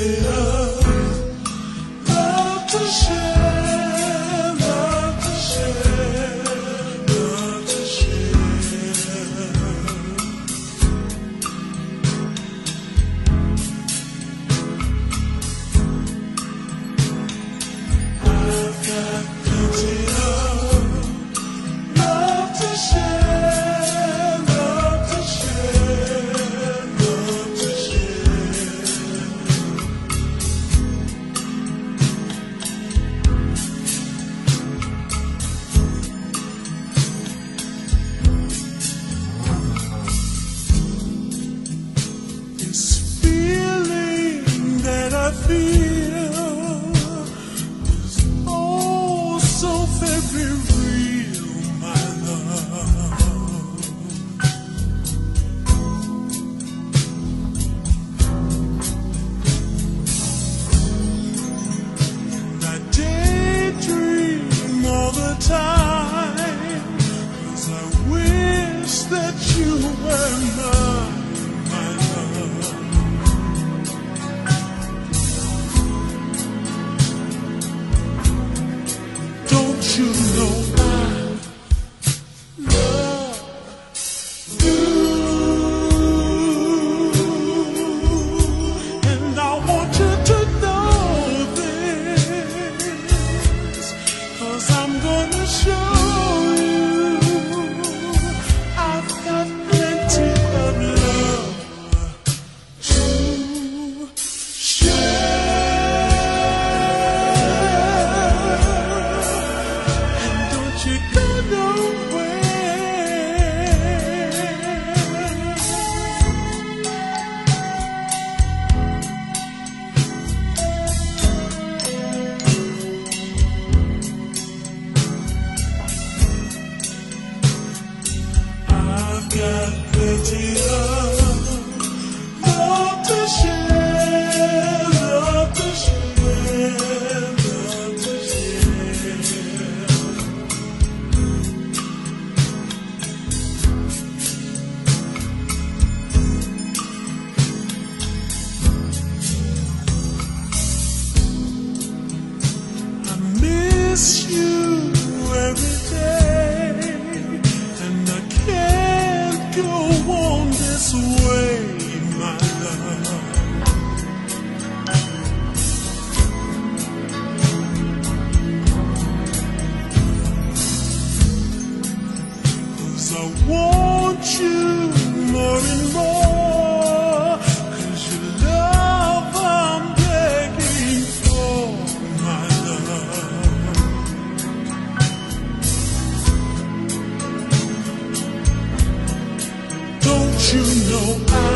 to world. miss you every day, and I can't go on this way, my I want you more and more. you.